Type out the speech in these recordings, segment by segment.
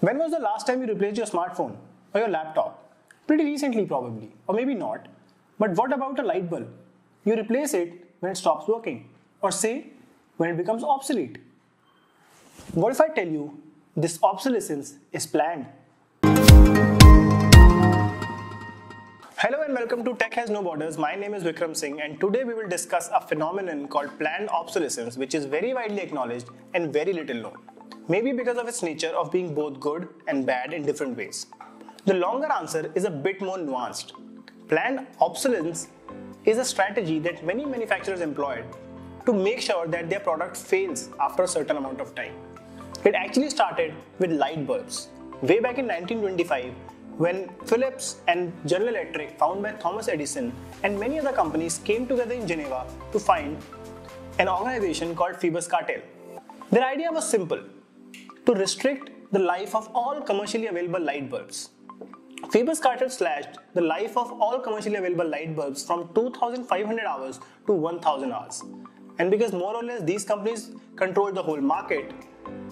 When was the last time you replaced your smartphone or your laptop? Pretty recently, probably, or maybe not. But what about a light bulb? You replace it when it stops working, or say, when it becomes obsolete. What if I tell you this obsolescence is planned? Hello and welcome to Tech Has No Borders. My name is Vikram Singh, and today we will discuss a phenomenon called planned obsolescence, which is very widely acknowledged and very little known maybe because of its nature of being both good and bad in different ways. The longer answer is a bit more nuanced. Planned obsolescence is a strategy that many manufacturers employ to make sure that their product fails after a certain amount of time. It actually started with light bulbs. Way back in 1925, when Philips and General Electric, founded by Thomas Edison, and many other companies came together in Geneva to find an organization called Phoebus Cartel. Their idea was simple to restrict the life of all commercially available light bulbs. Phoebus Cartel slashed the life of all commercially available light bulbs from 2500 hours to 1000 hours. And because more or less these companies controlled the whole market,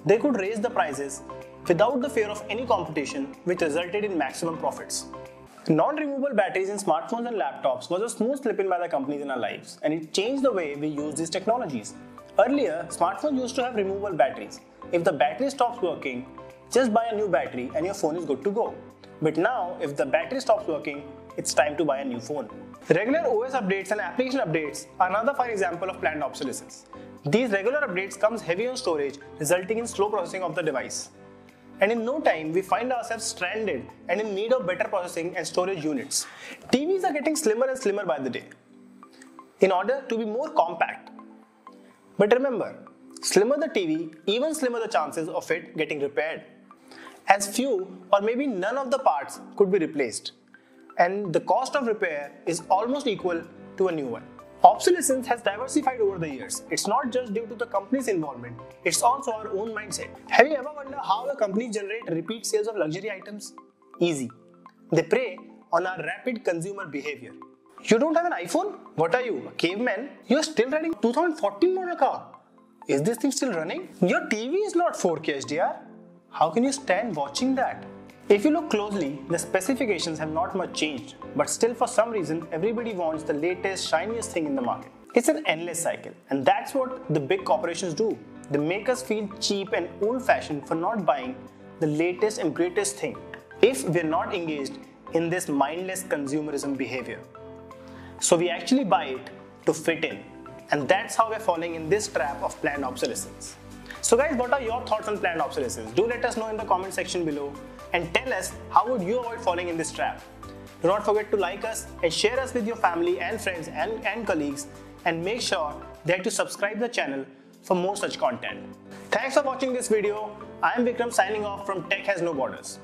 they could raise the prices without the fear of any competition, which resulted in maximum profits. Non-removable batteries in smartphones and laptops was a smooth slip in by the companies in our lives, and it changed the way we use these technologies. Earlier, smartphones used to have removable batteries, if the battery stops working, just buy a new battery and your phone is good to go. But now, if the battery stops working, it's time to buy a new phone. Regular OS updates and application updates are another fine example of planned obsolescence. These regular updates comes heavy on storage, resulting in slow processing of the device. And in no time, we find ourselves stranded and in need of better processing and storage units. TVs are getting slimmer and slimmer by the day in order to be more compact. But remember, Slimmer the TV, even slimmer the chances of it getting repaired. As few or maybe none of the parts could be replaced, and the cost of repair is almost equal to a new one. Obsolescence has diversified over the years. It's not just due to the company's involvement, it's also our own mindset. Have you ever wondered how the companies generate repeat sales of luxury items? Easy. They prey on our rapid consumer behavior. You don't have an iPhone? What are you, a caveman? You're still riding 2014 model car. Is this thing still running? Your TV is not 4K HDR. How can you stand watching that? If you look closely, the specifications have not much changed, but still for some reason everybody wants the latest, shiniest thing in the market. It's an endless cycle, and that's what the big corporations do. They make us feel cheap and old fashioned for not buying the latest and greatest thing if we're not engaged in this mindless consumerism behavior. So we actually buy it to fit in and that's how we're falling in this trap of planned obsolescence. So guys, what are your thoughts on planned obsolescence? Do let us know in the comment section below and tell us how would you avoid falling in this trap. Do not forget to like us and share us with your family and friends and, and colleagues and make sure that you subscribe the channel for more such content. Thanks for watching this video. I am Vikram signing off from Tech Has No Borders.